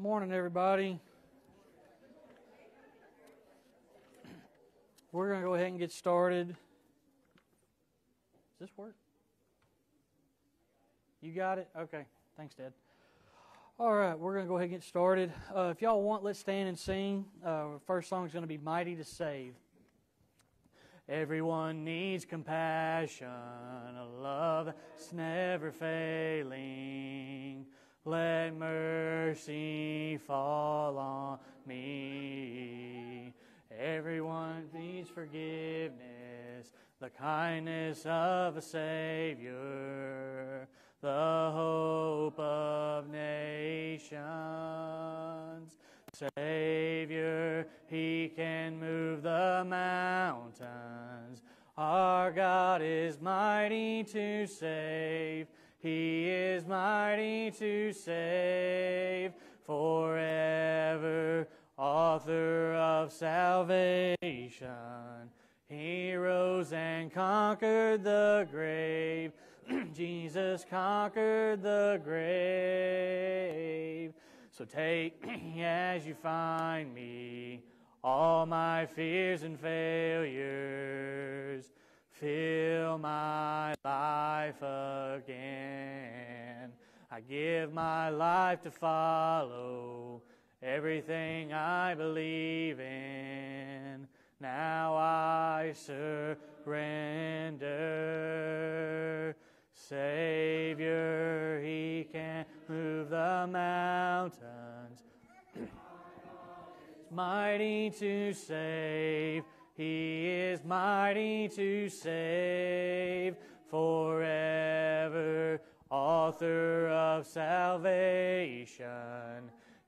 Morning, everybody. We're going to go ahead and get started. Does this work? You got it? Okay. Thanks, Dad. All right, we're going to go ahead and get started. Uh, if y'all want, let's stand and sing. Uh, first song is going to be Mighty to Save. Everyone needs compassion, a love that's never failing. Let mercy fall on me. Everyone needs forgiveness, the kindness of a Savior, the hope of nations. Savior, He can move the mountains. Our God is mighty to save. He is mighty to save forever, author of salvation. He rose and conquered the grave. Jesus conquered the grave. So take me as you find me, all my fears and failures. Fill my life again. I give my life to follow everything I believe in. Now I surrender. Savior, He can move the mountains. mighty to save. He is mighty to save forever, author of salvation.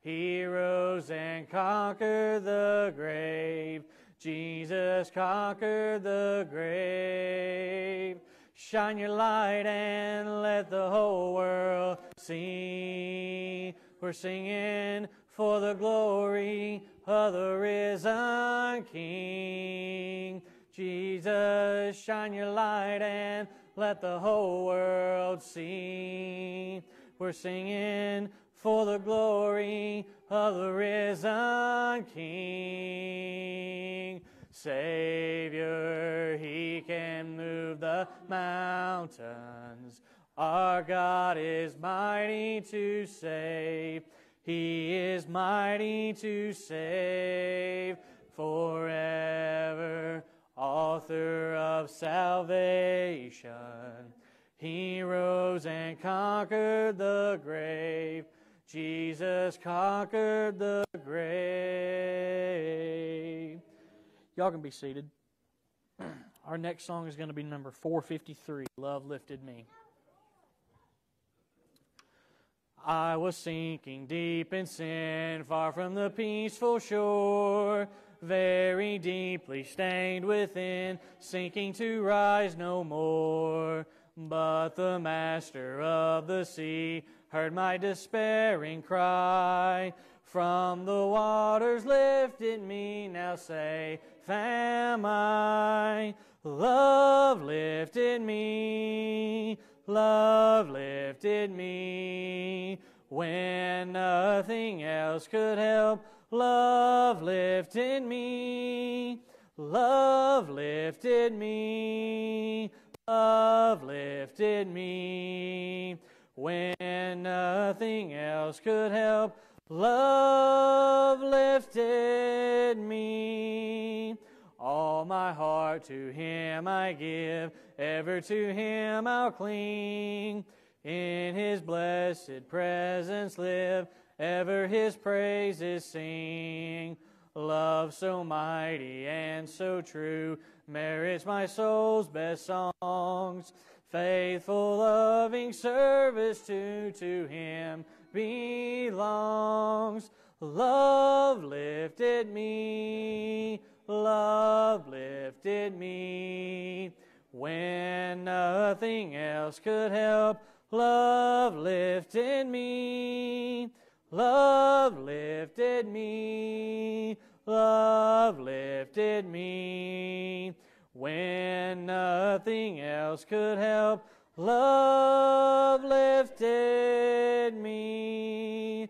He rose and conquered the grave. Jesus conquered the grave. Shine your light and let the whole world see. We're singing for the glory of the risen King. Jesus, shine your light and let the whole world see. We're singing for the glory of the risen King. Savior, He can move the mountains. Our God is mighty to save. He is mighty to save forever, author of salvation. He rose and conquered the grave. Jesus conquered the grave. Y'all can be seated. Our next song is going to be number 453 Love Lifted Me. I was sinking deep in sin, far from the peaceful shore, very deeply stained within, sinking to rise no more. But the master of the sea heard my despairing cry. From the waters lifted me, now say, am I. Love lifted me love lifted me when nothing else could help. Love lifted me, love lifted me, love lifted me when nothing else could help. Love lifted heart to Him I give, ever to Him I'll cling. In His blessed presence live, ever His praises sing. Love so mighty and so true merits my soul's best songs. Faithful, loving service to, to Him belongs. Love lifted me love lifted me when nothing else could help. Love lifted me, love lifted me, love lifted me when nothing else could help. Love lifted me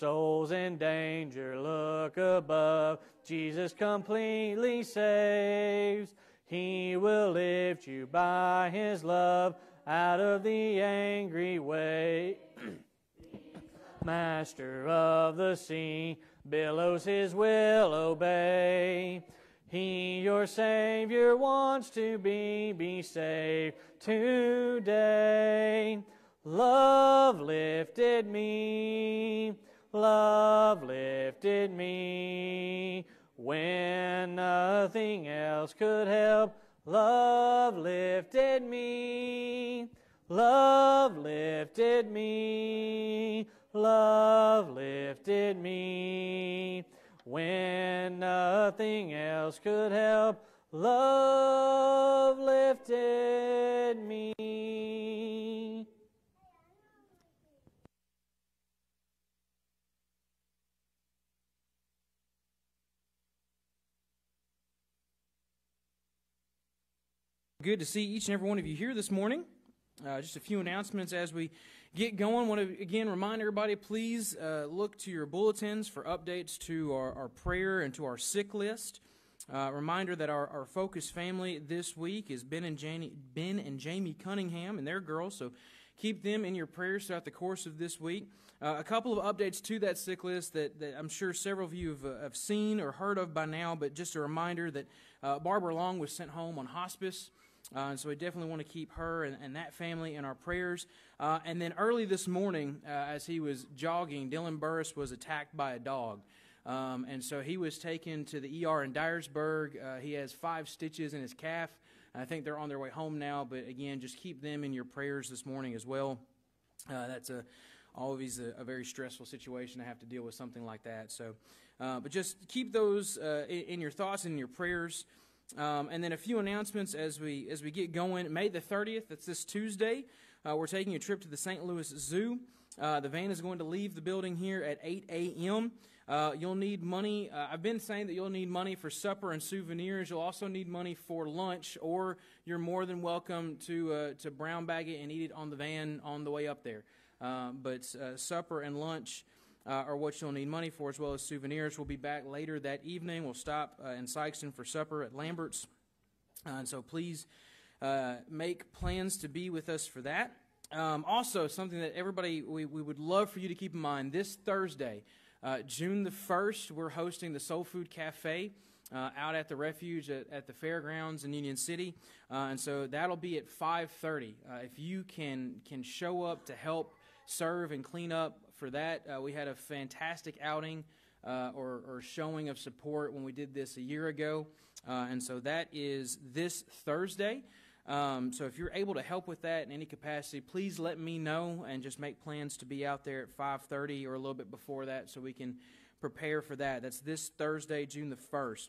Souls in danger, look above. Jesus completely saves. He will lift you by his love out of the angry way. Master of the sea, billows his will obey. He, your Savior, wants to be, be saved today. Love lifted me, love lifted me. When nothing else could help, love lifted me, love lifted me, love lifted me. When nothing else could help, love lifted me. Good to see each and every one of you here this morning. Uh, just a few announcements as we get going. Want to again remind everybody please uh, look to your bulletins for updates to our, our prayer and to our sick list. Uh, reminder that our, our focus family this week is Ben and, Janie, ben and Jamie Cunningham and their girls, so keep them in your prayers throughout the course of this week. Uh, a couple of updates to that sick list that, that I'm sure several of you have, uh, have, seen or heard of by now, but just a reminder that uh, Barbara Long was sent home on hospice. Uh, and so we definitely want to keep her and, and that family in our prayers. Uh, and then early this morning, uh, as he was jogging, Dylan Burris was attacked by a dog. Um, and so he was taken to the ER in Dyersburg. Uh, he has five stitches in his calf. I think they're on their way home now, but again, just keep them in your prayers this morning as well. Uh, that's a always a, a, very stressful situation to have to deal with something like that. So, uh, but just keep those in, in your thoughts and in your prayers. Um, and then a few announcements as we as we get going. May the 30th, that's this Tuesday, uh, we're taking a trip to the St. Louis Zoo. Uh, the van is going to leave the building here at 8 a.m. Uh, you'll need money. Uh, I've been saying that you'll need money for supper and souvenirs. You'll also need money for lunch, or you're more than welcome to uh, to brown bag it and eat it on the van on the way up there. Uh, but supper and lunch uh, are what you'll need money for, as well as souvenirs. We'll be back later that evening. We'll stop uh, in Sikeston for supper at Lambert's. Uh, and so please uh, make plans to be with us for that. Um, also, something that everybody, we, we would love for you to keep in mind this Thursday, uh, June the 1st, we're hosting the Soul Food Cafe. Uh, out at the refuge at, at, the fairgrounds in Union City, uh, and so that'll be at 5:30. Uh, if you can can show up to help serve and clean up for that. Uh, we had a fantastic outing uh, or, or, showing of support when we did this a year ago. Uh, and so that is this Thursday. Um, so if you're able to help with that in any capacity, please let me know and just make plans to be out there at 5:30 or a little bit before that so we can prepare for that. That's this Thursday, June the 1st.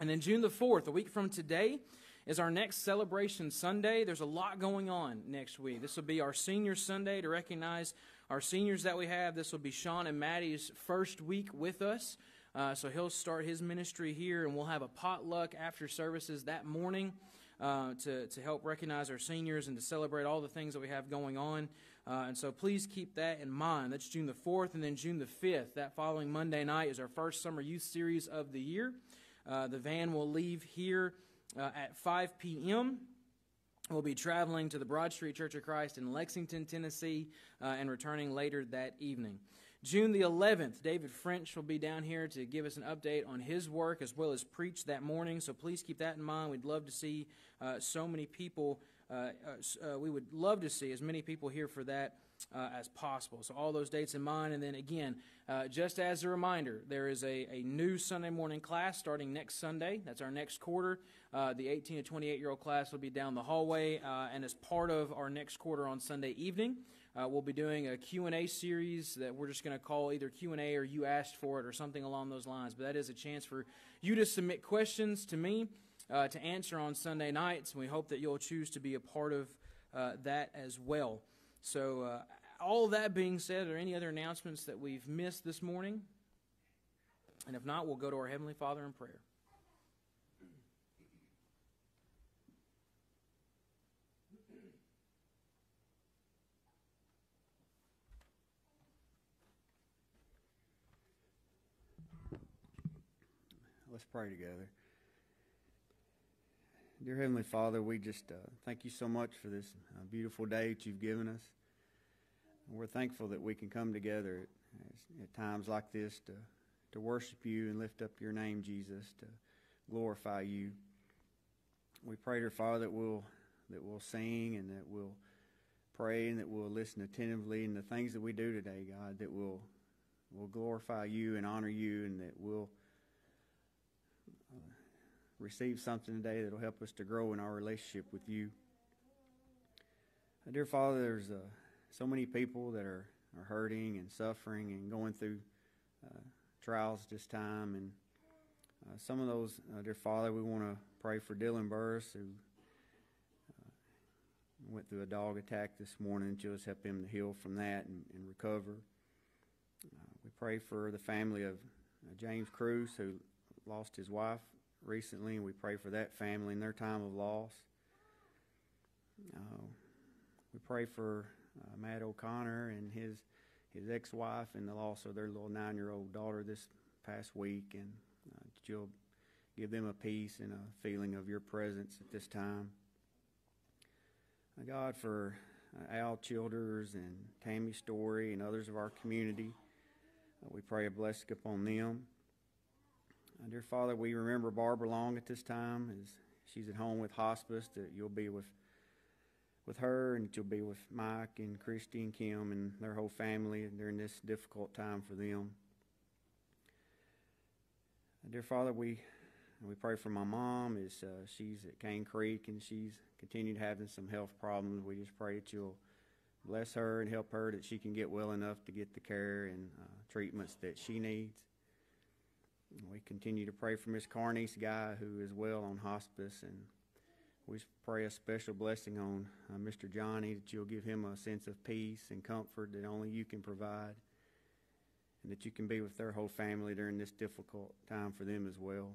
And then June the 4th, a week from today, is our next celebration Sunday. There's a lot going on next week. This will be our senior Sunday to recognize our seniors that we have, this will be Sean and Maddie's first week with us. Uh, so he'll start his ministry here, and we'll have a potluck after services that morning uh, to, to help recognize our seniors and to celebrate all the things that we have going on. Uh, and so please keep that in mind. That's June the 4th, and then June the 5th. That following Monday night is our first summer youth series of the year. Uh, the van will leave here uh, at 5 p.m. We'll be traveling to the Broad Street Church of Christ in Lexington, Tennessee, uh, and returning later that evening. June the 11th, David French will be down here to give us an update on his work as well as preach that morning. So please keep that in mind. We'd love to see uh, so many people. Uh, uh, uh we would love to see as many people here for that uh, as possible. So all those dates in mind. And then again, uh, just as a reminder, there is a, a new Sunday morning class starting next Sunday. That's our next quarter. Uh, the 18 to 28 year old class will be down the hallway, uh, and as part of our next quarter on Sunday evening, uh, we'll be doing a Q&A series that we're just going to call either Q&A or you asked for it or something along those lines. But that is a chance for you to submit questions to me uh, to answer on Sunday nights, and we hope that you'll choose to be a part of that as well. So, uh, all that being said, are there any other announcements that we've missed this morning? And if not, we'll go to our Heavenly Father in prayer. Let's pray together. Dear Heavenly Father, we just uh, thank you so much for this uh, beautiful day that you've given us. And we're thankful that we can come together at, at times like this to, to worship you and lift up your name, Jesus, to glorify you. We pray, dear Father, that we'll, that we'll sing and that we'll pray and that we'll listen attentively in the things that we do today, God, that we'll, we'll glorify you and honor you and that we'll receive something today that'll help us to grow in our relationship with you. Uh, dear Father, there's uh, so many people that are, are hurting and suffering and going through uh, trials this time. And uh, some of those, uh, dear Father, we want to pray for Dylan Burris, who went through a dog attack this morning. Just help him to heal from that and, and recover. we pray for the family of James Cruz, who lost his wife recently, and we pray for that family in their time of loss. Uh, we pray for uh, Matt O'Connor and his his ex-wife and the loss of their little nine-year-old daughter this past week, and uh, you'll give them a peace and a feeling of your presence at this time. Uh, God, for uh, Al Childers and Tammy Story and others of our community, uh, we pray a blessing upon them. Dear Father, we remember Barbara Long at this time as she's at home with hospice, that you'll be with with her and you'll be with Mike and Christy and Kim and their whole family during this difficult time for them. Dear Father, we we pray for my mom as uh, she's at Cane Creek and she's continued having some health problems. We just pray that you'll bless her and help her that she can get well enough to get the care and uh, treatments that she needs. We continue to pray for Miss Carney's guy who is well on hospice, and we pray a special blessing on uh, Mr. Johnny that you'll give him a sense of peace and comfort that only you can provide, and that you can be with their whole family during this difficult time for them as well.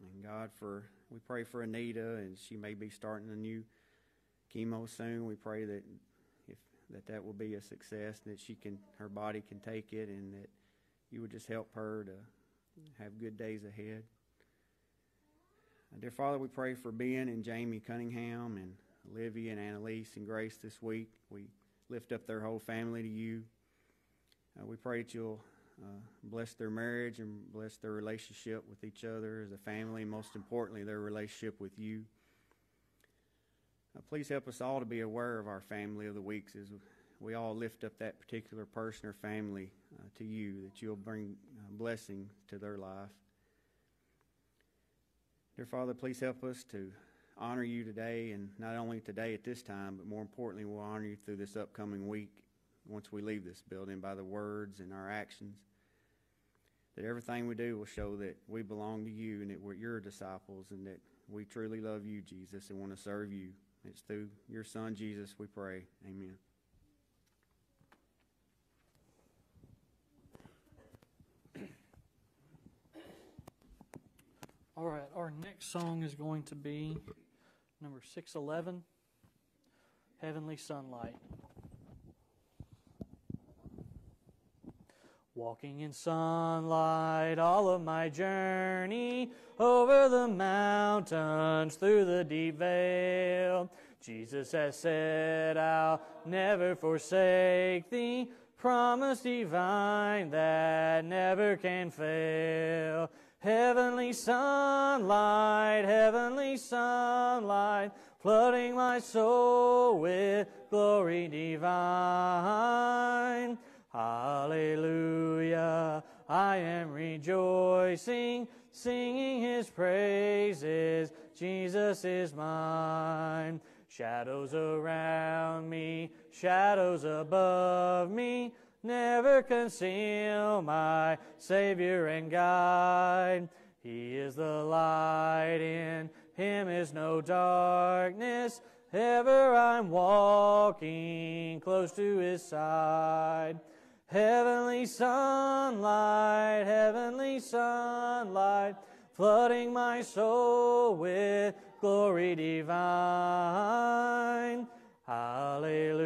And God, for we pray for Anita, and she may be starting a new chemo soon. We pray that if that that will be a success, and that she can her body can take it, and that you would just help her to have good days ahead. Uh, dear Father, we pray for Ben and Jamie Cunningham and Olivia and Annalise and Grace this week. We lift up their whole family to you. Uh, we pray that you'll uh, bless their marriage and bless their relationship with each other as a family, and most importantly, their relationship with you. Uh, please help us all to be aware of our family of the weeks as we all lift up that particular person or family uh, to you, that you'll bring uh, blessing to their life. Dear Father, please help us to honor you today, and not only today at this time, but more importantly, we'll honor you through this upcoming week once we leave this building by the words and our actions. That everything we do will show that we belong to you and that we're your disciples and that we truly love you, Jesus, and want to serve you. It's through your Son, Jesus, we pray. Amen. All right, our next song is going to be number 611 Heavenly Sunlight. Walking in sunlight all of my journey over the mountains through the deep vale. Jesus has said, I'll never forsake thee, promise divine that never can fail. Heavenly sunlight, heavenly sunlight, flooding my soul with glory divine. Hallelujah, I am rejoicing, singing his praises. Jesus is mine. Shadows around me, shadows above me, never conceal my Savior and guide. He is the light, in Him is no darkness. Ever I'm walking close to His side. Heavenly sunlight, heavenly sunlight, flooding my soul with glory divine. Hallelujah.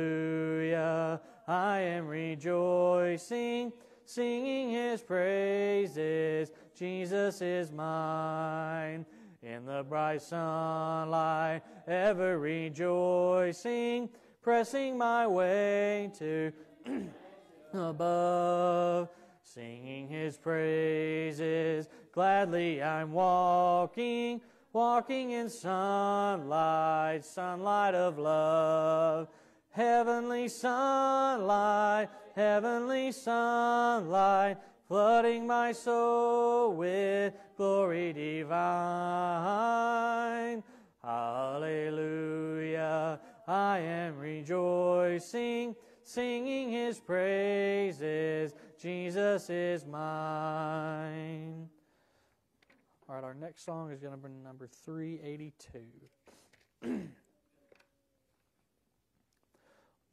Am singing his praises. Jesus is mine. In the bright sunlight, ever rejoicing, pressing my way to above, singing his praises. Gladly I'm walking, walking in sunlight, sunlight of love. Heavenly sunlight, heavenly sunlight, flooding my soul with glory divine. Hallelujah, I am rejoicing, singing his praises. Jesus is mine. All right, our next song is going to be number 382.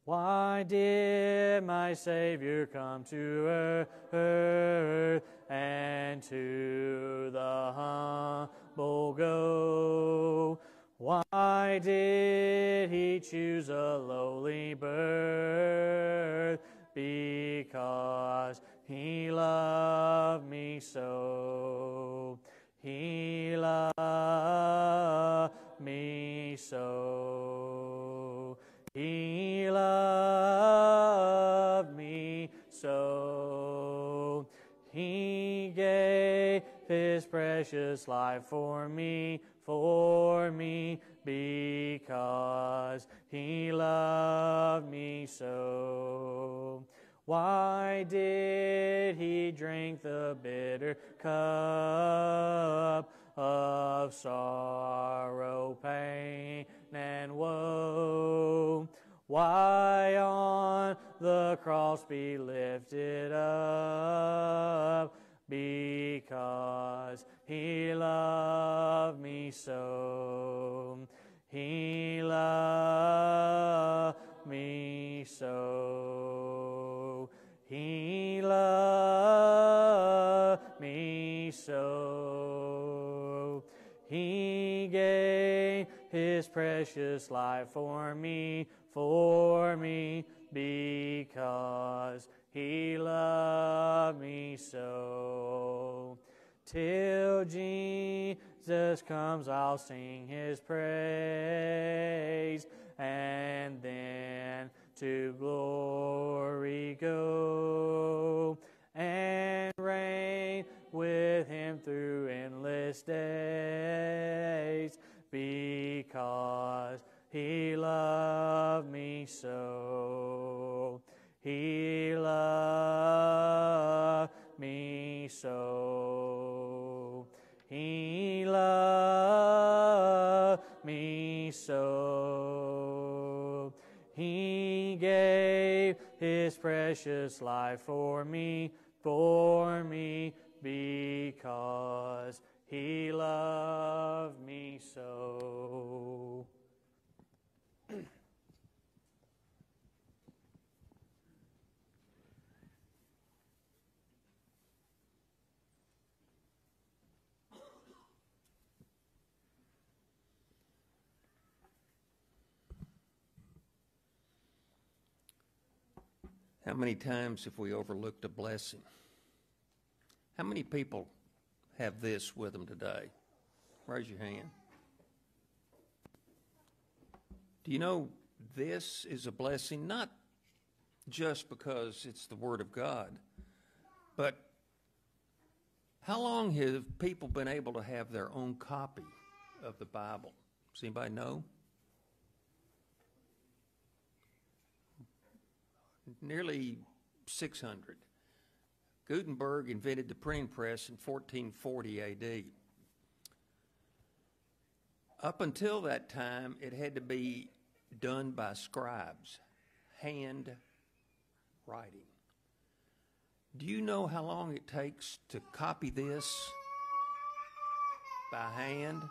Why did my Savior come to earth and to the humble go? Why did he choose a lowly birth? Because he loved me so. He loved me so. He loved me so. He gave his precious life for me, for me, because he loved me so. Why did he drink the bitter cup of sorrow, pain, and woe? Why on the cross be lifted up? Because he loved me so. He loved me so. He loved me so. He gave his precious life for me, for me, because he loved me so. Till Jesus comes, I'll sing his praise, and then to glory go, and reign with him through endless days, because he loved me so. He loved me so. He loved me so. He gave his precious life for me, for me, because he loved me so. How many times have we overlooked a blessing? How many people have this with them today? Raise your hand. Do you know this is a blessing not just because it's the Word of God, but how long have people been able to have their own copy of the Bible? Does anybody know? Nearly 600. Gutenberg invented the printing press in 1440 AD. Up until that time, it had to be done by scribes, hand writing. Do you know how long it takes to copy this by hand?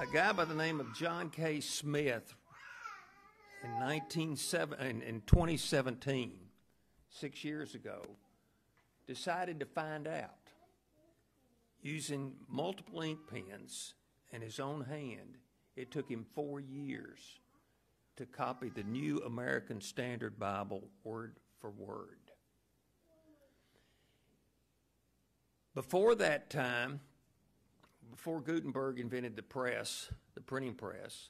A guy by the name of John K. Smith in, 19, in, in 2017, six years ago, decided to find out using multiple ink pens and his own hand. It took him four years to copy the New American Standard Bible word for word. Before that time, before Gutenberg invented the press, the printing press,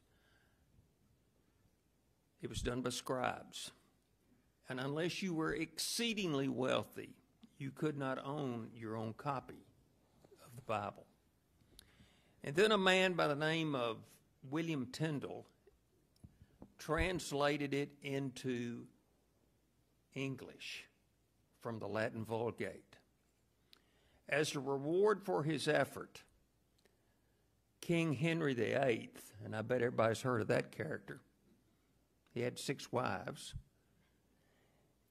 it was done by scribes. And unless you were exceedingly wealthy, you could not own your own copy of the Bible. And then a man by the name of William Tyndale translated it into English from the Latin Vulgate. As a reward for his effort, King Henry VIII, and I bet everybody's heard of that character, he had six wives.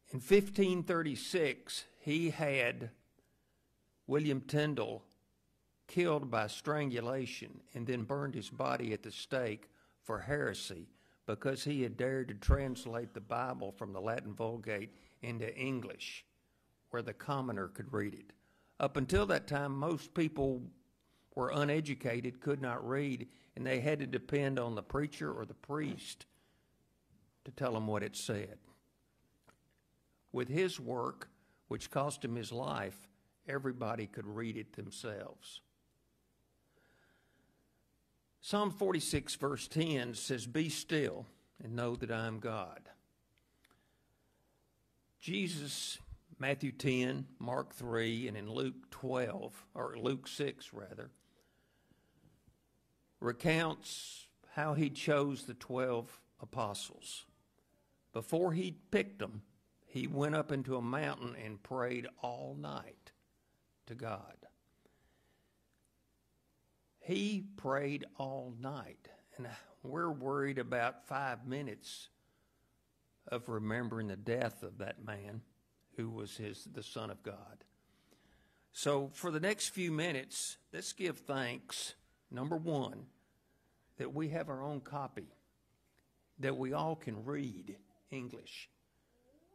In 1536, he had William Tyndale killed by strangulation and then burned his body at the stake for heresy because he had dared to translate the Bible from the Latin Vulgate into English where the commoner could read it. Up until that time, most people were uneducated, could not read, and they had to depend on the preacher or the priest to tell them what it said. With his work, which cost him his life, everybody could read it themselves. Psalm 46, verse 10 says, Be still and know that I am God. Jesus Matthew 10, Mark 3, and in Luke 12, or Luke 6 rather, recounts how he chose the 12 apostles. Before he picked them, he went up into a mountain and prayed all night to God. He prayed all night. And we're worried about five minutes of remembering the death of that man who was his the Son of God. So for the next few minutes, let's give thanks. Number one, that we have our own copy, that we all can read English,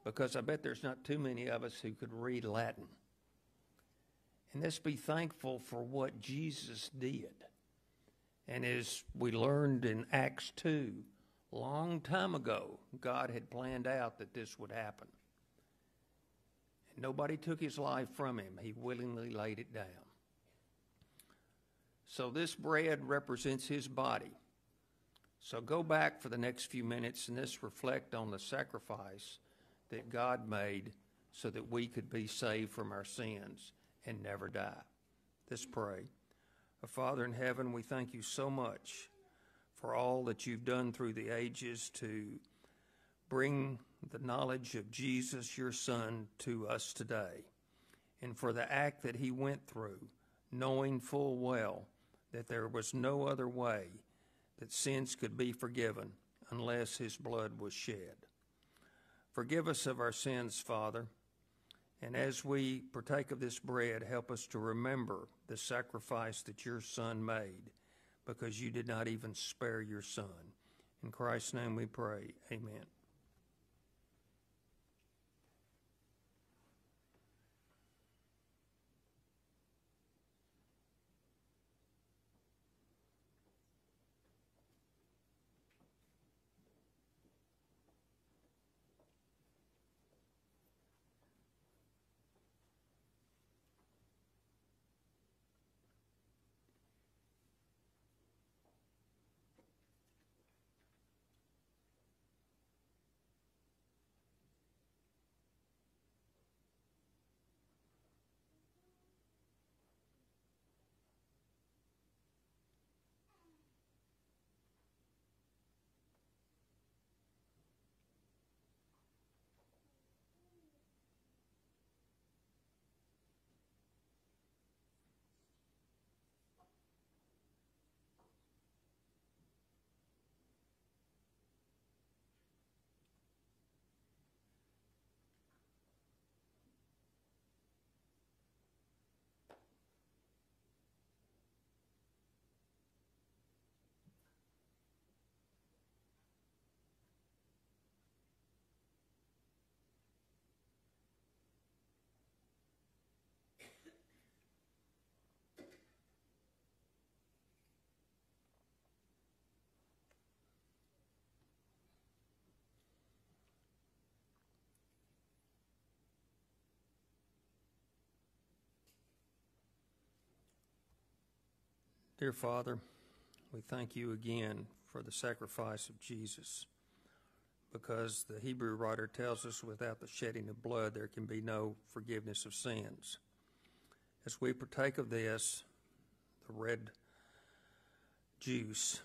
because I bet there's not too many of us who could read Latin. And let's be thankful for what Jesus did. And as we learned in Acts 2, long time ago, God had planned out that this would happen. And nobody took his life from him. He willingly laid it down. So this bread represents his body. So go back for the next few minutes and let's reflect on the sacrifice that God made so that we could be saved from our sins and never die. Let's pray. Our Father in heaven, we thank you so much for all that you've done through the ages to bring the knowledge of Jesus, your Son, to us today, and for the act that he went through, knowing full well that there was no other way that sins could be forgiven unless his blood was shed. Forgive us of our sins, Father, and as we partake of this bread, help us to remember the sacrifice that your Son made because you did not even spare your Son. In Christ's name we pray. Amen. Dear Father, we thank you again for the sacrifice of Jesus because the Hebrew writer tells us without the shedding of blood there can be no forgiveness of sins. As we partake of this, the red juice,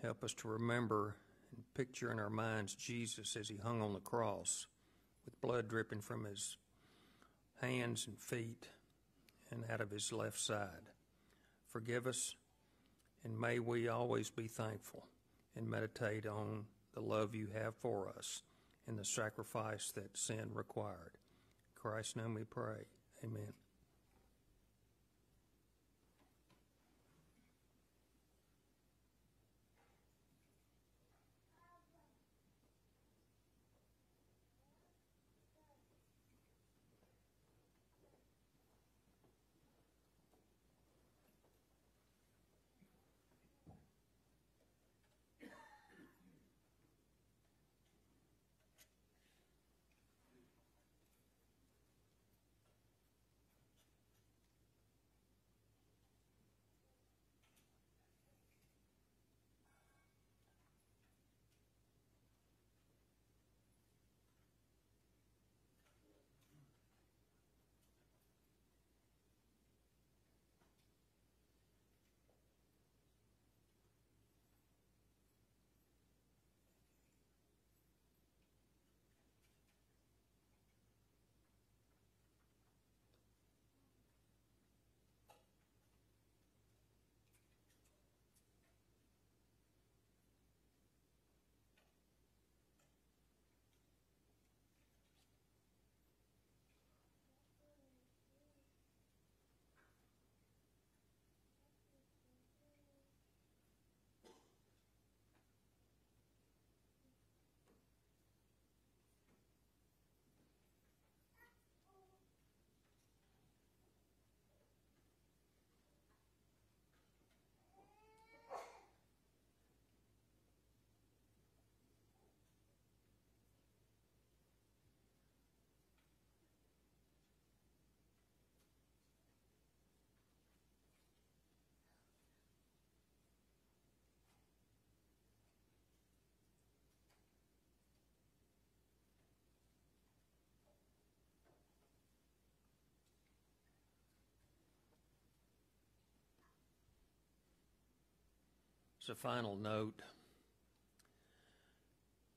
help us to remember and picture in our minds Jesus as he hung on the cross with blood dripping from his hands and feet and out of his left side. Forgive us, and may we always be thankful and meditate on the love you have for us and the sacrifice that sin required. In Christ's name we pray. Amen. As a final note,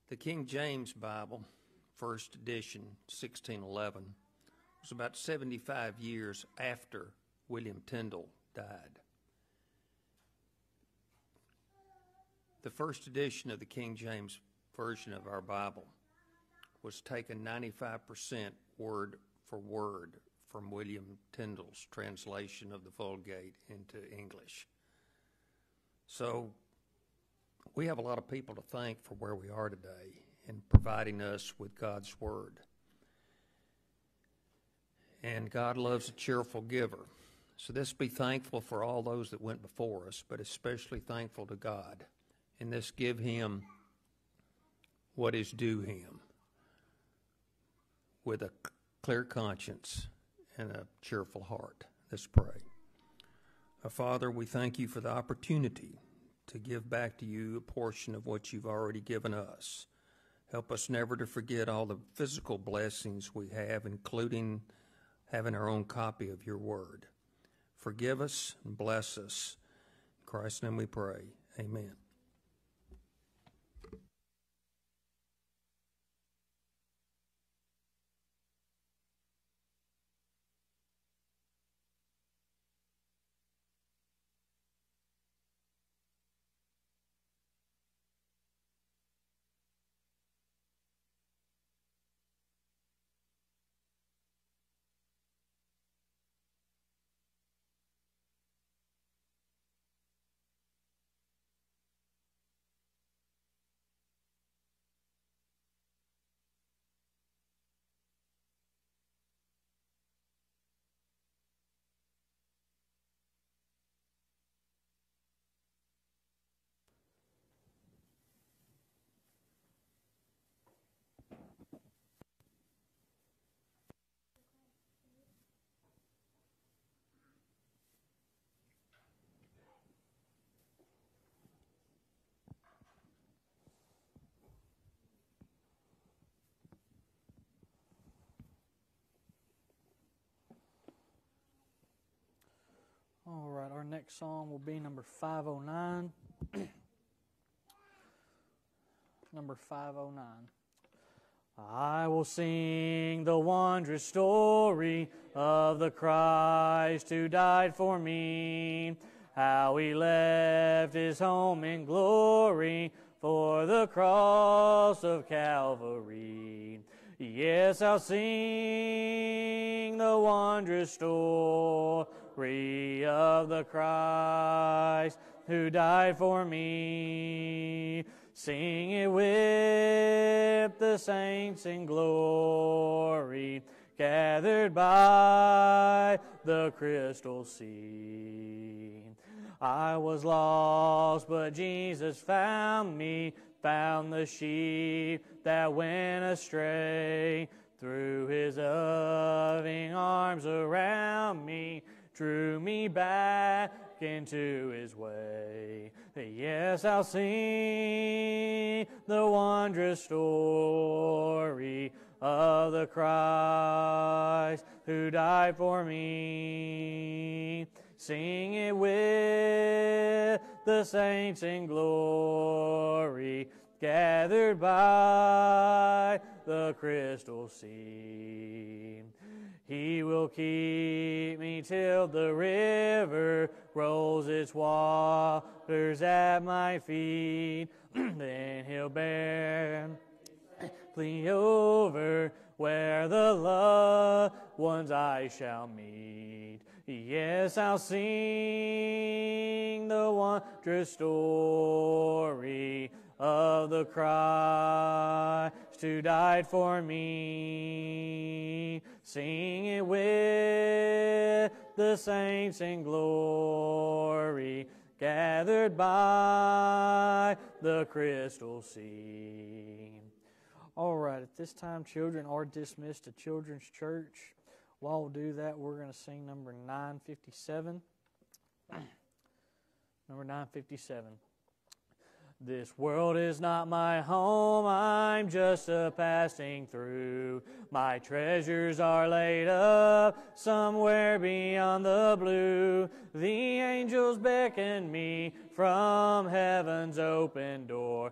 the King James Bible, first edition, 1611, was about 75 years after William Tyndale died. The first edition of the King James Version of our Bible was taken 95% word for word from William Tyndale's translation of the Vulgate into English. So we have a lot of people to thank for where we are today in providing us with God's Word. And God loves a cheerful giver. So let's be thankful for all those that went before us, but especially thankful to God. And let's give Him what is due Him with a clear conscience and a cheerful heart. Let's pray. Our Father, we thank you for the opportunity to give back to you a portion of what you've already given us. Help us never to forget all the physical blessings we have, including having our own copy of your word. Forgive us and bless us. In Christ's name we pray. Amen. Next song will be number 509. number 509. I will sing the wondrous story of the Christ who died for me, how he left his home in glory for the cross of Calvary. Yes, I'll sing the wondrous story of the Christ who died for me. Sing it with the saints in glory, gathered by the crystal sea. I was lost, but Jesus found me, found the sheep that went astray. Threw his loving arms around me, drew me back into his way. Yes, I'll sing the wondrous story of the Christ who died for me. Sing it with the saints in glory, gathered by the crystal sea. He will keep me till the river rolls its waters at my feet. then he'll bear me over where the loved ones I shall meet. Yes, I'll sing the wondrous story of the Christ who died for me. Sing it with the saints in glory, gathered by the crystal sea. All right, at this time, children are dismissed to Children's Church. While we'll do that, we're going to sing number 957. number 957. This world is not my home, I'm just a passing through. My treasures are laid up somewhere beyond the blue. The angels beckon me from heaven's open door,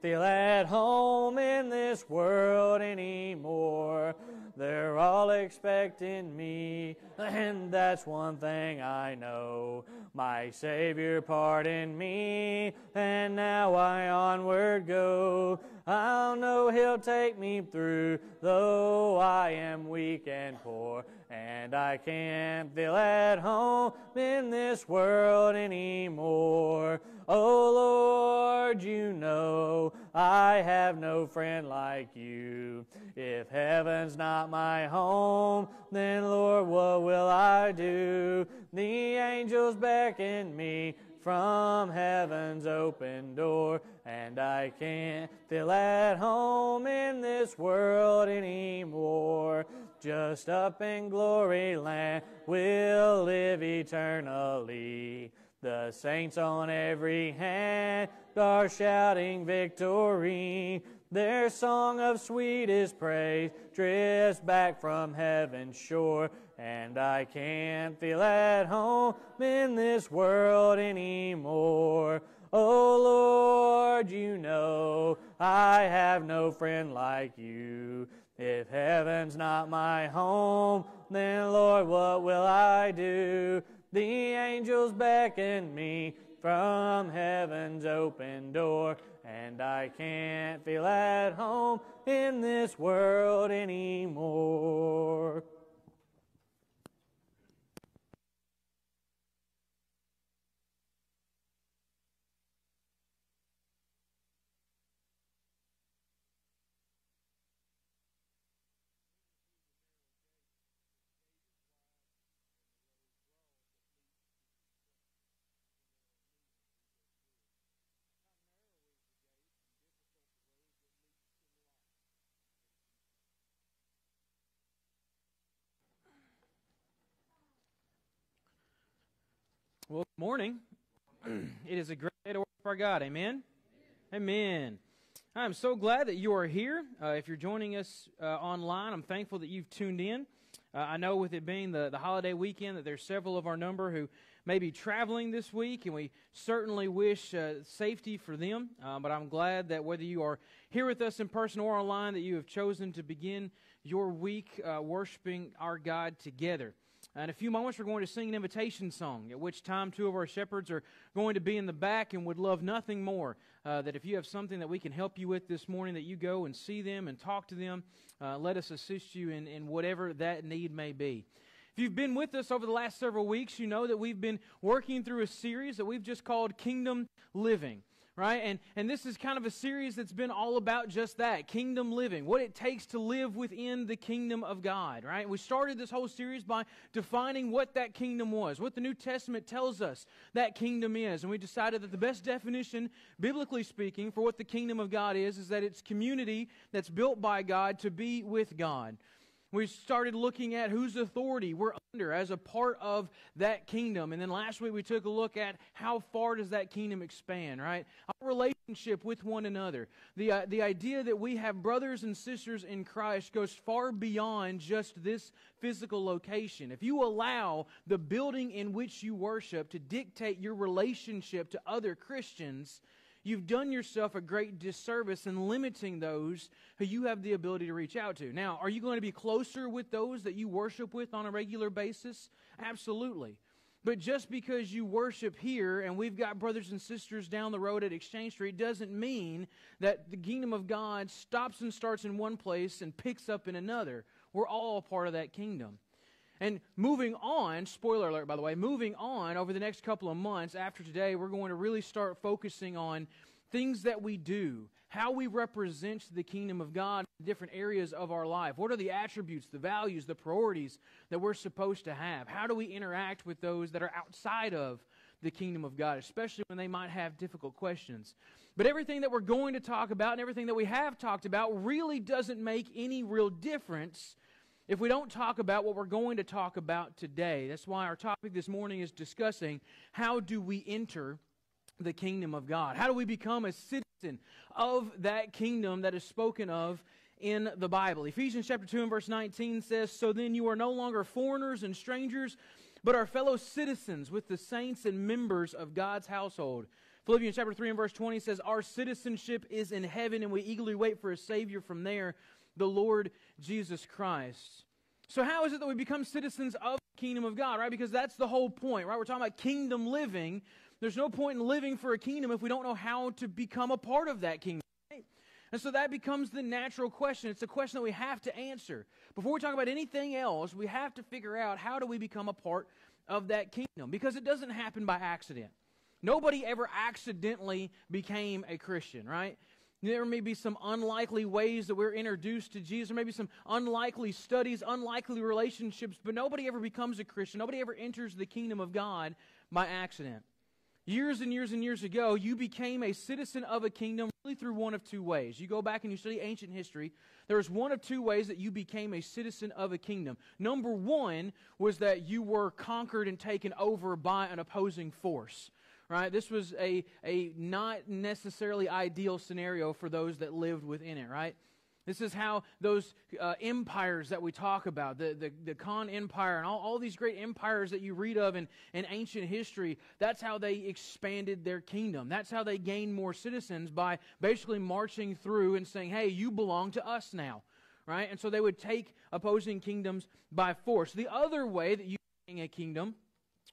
feel at home in this world anymore. They're all expecting me, and that's one thing I know. My Savior pardoned me, and now I onward go. I'll know He'll take me through, though I am weak and poor, and I can't feel at home in this world anymore. Oh Lord, you know I have no friend like you. If heaven's not my home, then Lord, what will I do? The angels beckon me from heaven's open door, and I can't feel at home in this world anymore. Just up in glory land, we'll live eternally. The saints on every hand are shouting victory. Their song of sweetest praise drifts back from heaven's shore, and I can't feel at home in this world anymore. Oh Lord, you know I have no friend like you. If heaven's not my home, then Lord, what will I do? The angels beckon me from heaven's open door, and I can't feel at home in this world anymore. Well, good morning. it is a great day to worship our God. Amen? Amen. I'm so glad that you are here. Uh, if you're joining us uh, online, I'm thankful that you've tuned in. Uh, I know with it being the, the holiday weekend that there's several of our number who may be traveling this week, and we certainly wish uh, safety for them. Uh, but I'm glad that whether you are here with us in person or online, that you have chosen to begin your week uh, worshiping our God together. In a few moments, we're going to sing an invitation song, at which time two of our shepherds are going to be in the back and would love nothing more uh, that if you have something that we can help you with this morning, that you go and see them and talk to them. Uh, let us assist you in, in whatever that need may be. If you've been with us over the last several weeks, you know that we've been working through a series that we've just called Kingdom Living right? And, and this is kind of a series that's been all about just that kingdom living, what it takes to live within the kingdom of God, right? We started this whole series by defining what that kingdom was, what the New Testament tells us that kingdom is. And we decided that the best definition, biblically speaking, for what the kingdom of God is, is that it's community that's built by God to be with God. We started looking at whose authority we're under as a part of that kingdom. And then last week we took a look at how far does that kingdom expand, right? Our relationship with one another. The, uh, the idea that we have brothers and sisters in Christ goes far beyond just this physical location. If you allow the building in which you worship to dictate your relationship to other Christians, you've done yourself a great disservice in limiting those who you have the ability to reach out to. Now, are you going to be closer with those that you worship with on a regular basis? Absolutely. But just because you worship here and we've got brothers and sisters down the road at Exchange Street doesn't mean that the kingdom of God stops and starts in one place and picks up in another. We're all part of that kingdom. And moving on, spoiler alert, by the way, moving on over the next couple of months after today, we're going to really start focusing on things that we do, how we represent the kingdom of God in different areas of our life. What are the attributes, the values, the priorities that we're supposed to have? How do we interact with those that are outside of the kingdom of God, especially when they might have difficult questions? But everything that we're going to talk about and everything that we have talked about really doesn't make any real difference if we don't talk about what we're going to talk about today. That's why our topic this morning is discussing how do we enter the kingdom of God? How do we become a citizen of that kingdom that is spoken of in the Bible? Ephesians chapter 2 and verse 19 says, So then you are no longer foreigners and strangers, but are fellow citizens with the saints and members of God's household. Philippians chapter 3 and verse 20 says, Our citizenship is in heaven, and we eagerly wait for a Savior from there the Lord Jesus Christ. So, how is it that we become citizens of the kingdom of God, right? Because that's the whole point, right? We're talking about kingdom living. There's no point in living for a kingdom if we don't know how to become a part of that kingdom. Right? And so that becomes the natural question. It's a question that we have to answer. Before we talk about anything else, we have to figure out how do we become a part of that kingdom? Because it doesn't happen by accident. Nobody ever accidentally became a Christian, right? There may be some unlikely ways that we're introduced to Jesus. There may be some unlikely studies, unlikely relationships, but nobody ever becomes a Christian. Nobody ever enters the kingdom of God by accident. Years and years and years ago, you became a citizen of a kingdom really through one of two ways. You go back and you study ancient history, there's one of two ways that you became a citizen of a kingdom. Number one was that you were conquered and taken over by an opposing force right? This was a, a not necessarily ideal scenario for those that lived within it, right? This is how those uh, empires that we talk about, the, the, the Khan Empire and all, all these great empires that you read of in, in ancient history, that's how they expanded their kingdom. That's how they gained more citizens by basically marching through and saying, hey, you belong to us now, right? And so they would take opposing kingdoms by force. The other way that you gain a kingdom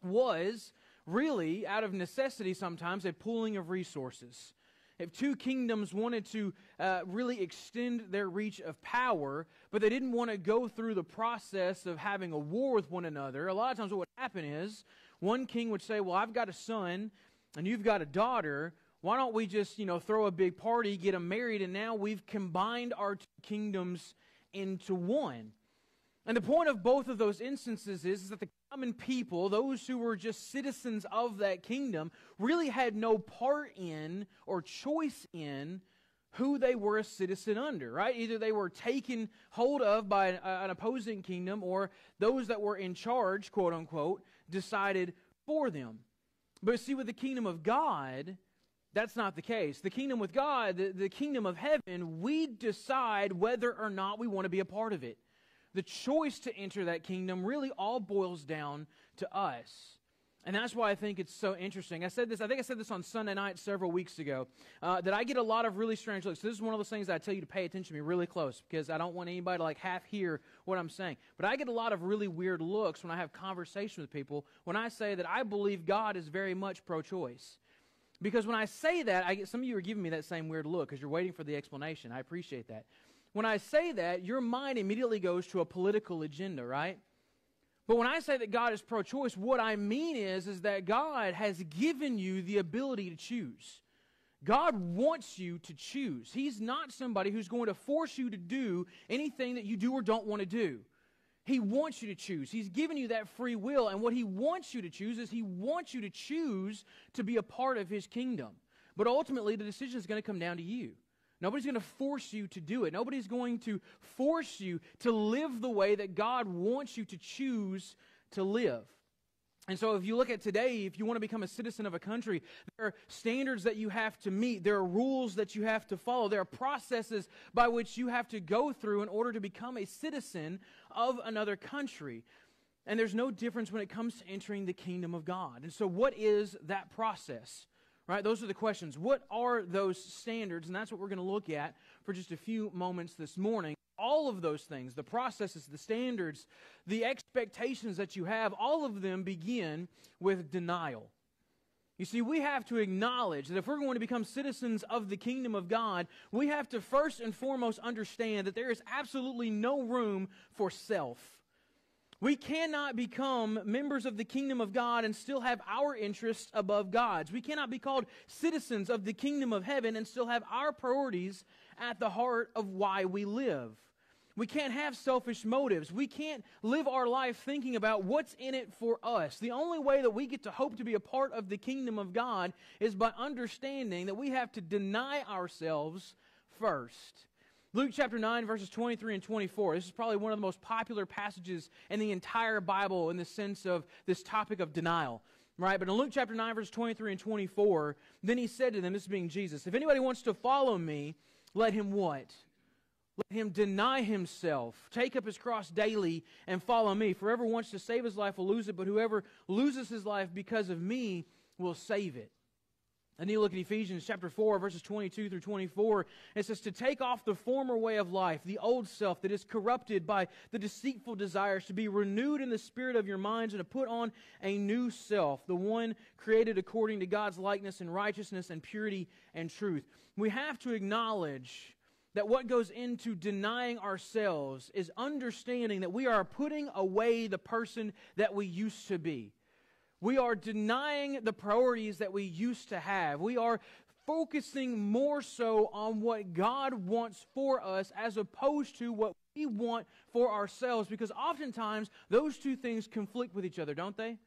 was really, out of necessity sometimes, a pooling of resources. If two kingdoms wanted to uh, really extend their reach of power, but they didn't want to go through the process of having a war with one another, a lot of times what would happen is one king would say, Well, I've got a son and you've got a daughter. Why don't we just, you know, throw a big party, get them married, and now we've combined our two kingdoms into one? And the point of both of those instances is, is that the common people, those who were just citizens of that kingdom, really had no part in or choice in who they were a citizen under, right? Either they were taken hold of by an, opposing kingdom or those that were in charge, quote unquote, decided for them. But see, with the kingdom of God, that's not the case. The kingdom with God, the, the kingdom of heaven, we decide whether or not we want to be a part of it. The choice to enter that kingdom really all boils down to us. And that's why I think it's so interesting. I said this, I think I said this on Sunday night several weeks ago, uh, that I get a lot of really strange looks. This is one of those things that I tell you to pay attention to me really close because I don't want anybody to like half hear what I'm saying. But I get a lot of really weird looks when I have conversation with people when I say that I believe God is very much pro choice. Because when I say that, I get, some of you are giving me that same weird look because you're waiting for the explanation. I appreciate that. When I say that, your mind immediately goes to a political agenda, right? But when I say that God is pro choice, what I mean is, is that God has given you the ability to choose. God wants you to choose. He's not somebody who's going to force you to do anything that you do or don't want to do. He wants you to choose. He's given you that free will. And what He wants you to choose is He wants you to choose to be a part of His kingdom. But ultimately, the decision is going to come down to you. Nobody's going to force you to do it. Nobody's going to force you to live the way that God wants you to choose to live. And so, if you look at today, if you want to become a citizen of a country, there are standards that you have to meet. There are rules that you have to follow. There are processes by which you have to go through in order to become a citizen of another country. And there's no difference when it comes to entering the kingdom of God. And so, what is that process? Right? Those are the questions. What are those standards? And that's what we're going to look at for just a few moments this morning. All of those things, the processes, the standards, the expectations that you have, all of them begin with denial. You see, we have to acknowledge that if we're going to become citizens of the kingdom of God, we have to first and foremost understand that there is absolutely no room for self. We cannot become members of the kingdom of God and still have our interests above God's. We cannot be called citizens of the kingdom of heaven and still have our priorities at the heart of why we live. We can't have selfish motives. We can't live our life thinking about what's in it for us. The only way that we get to hope to be a part of the kingdom of God is by understanding that we have to deny ourselves first. Luke chapter 9, verses 23 and 24. This is probably one of the most popular passages in the entire Bible in the sense of this topic of denial. Right? But in Luke chapter 9, verses 23 and 24, then he said to them, this being Jesus, if anybody wants to follow me, let him what? Let him deny himself, take up his cross daily, and follow me. For whoever wants to save his life will lose it, but whoever loses his life because of me will save it. And you look at Ephesians chapter 4, verses 22 through 24. It says, To take off the former way of life, the old self that is corrupted by the deceitful desires, to be renewed in the spirit of your minds, and to put on a new self, the one created according to God's likeness and righteousness and purity and truth. We have to acknowledge that what goes into denying ourselves is understanding that we are putting away the person that we used to be. We are denying the priorities that we used to have. We are focusing more so on what God wants for us as opposed to what we want for ourselves because oftentimes those two things conflict with each other, don't they?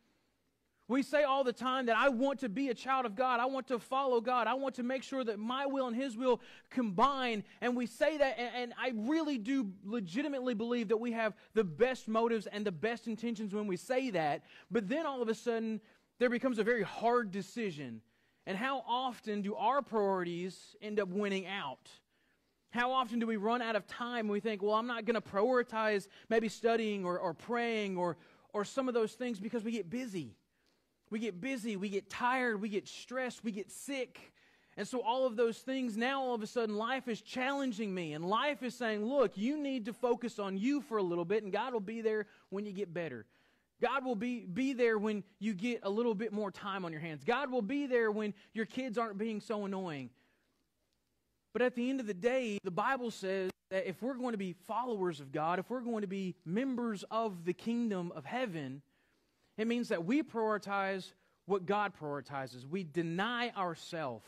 We say all the time that I want to be a child of God. I want to follow God. I want to make sure that my will and His will combine. And we say that, and, and, I really do legitimately believe that we have the best motives and the best intentions when we say that. But then all of a sudden, there becomes a very hard decision. And how often do our priorities end up winning out? How often do we run out of time and we think, well, I'm not going to prioritize maybe studying or, or praying or, or some of those things because we get busy? We get busy, we get tired, we get stressed, we get sick. And so, all of those things, now all of a sudden, life is challenging me. And life is saying, look, you need to focus on you for a little bit, and God will be there when you get better. God will be, be there when you get a little bit more time on your hands. God will be there when your kids aren't being so annoying. But at the end of the day, the Bible says that if we're going to be followers of God, if we're going to be members of the kingdom of heaven, it means that we prioritize what God prioritizes. We deny ourselves.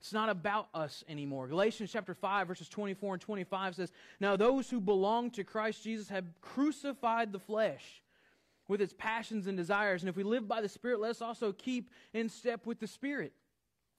It's not about us anymore. Galatians chapter 5, verses 24 and 25 says, Now those who belong to Christ Jesus have crucified the flesh with its passions and desires. And if we live by the Spirit, let us also keep in step with the Spirit.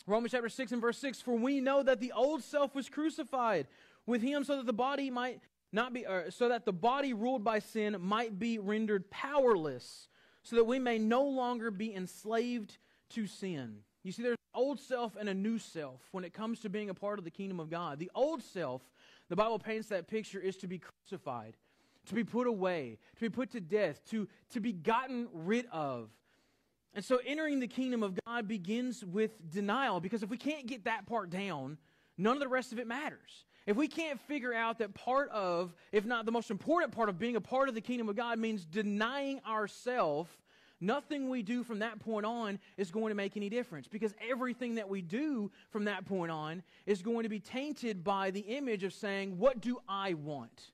Romans chapter 6 and verse 6 For we know that the old self was crucified with him so that the body might not be, so that the body ruled by sin might be rendered powerless so that we may no longer be enslaved to sin. You see, there's an old self and a new self when it comes to being a part of the kingdom of God. The old self, the Bible paints that picture, is to be crucified, to be put away, to be put to death, to, to be gotten rid of. And so entering the kingdom of God begins with denial because if we can't get that part down, none of the rest of it matters. If we can't figure out that part of, if not the most important part of being a part of the kingdom of God means denying ourselves, nothing we do from that point on is going to make any difference because everything that we do from that point on is going to be tainted by the image of saying, What do I want?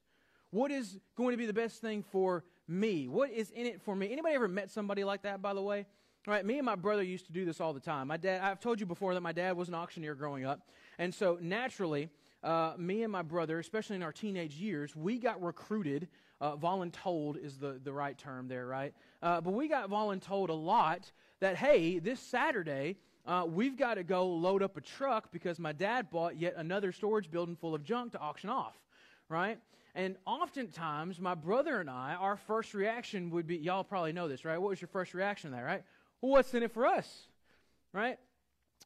What is going to be the best thing for me? What is in it for me? Anybody ever met somebody like that, by the way? Right, me and my brother used to do this all the time. My dad, I've told you before that my dad was an auctioneer growing up. And so naturally, uh, me and my brother, especially in our teenage years, we got recruited. Uh, voluntold is the, the right term there, right? Uh, but we got voluntold a lot that, hey, this Saturday, uh, we've got to go load up a truck because my dad bought yet another storage building full of junk to auction off, right? And oftentimes, my brother and I, our first reaction would be, y'all probably know this, right? What was your first reaction there, right? well, what's in it for us? Right?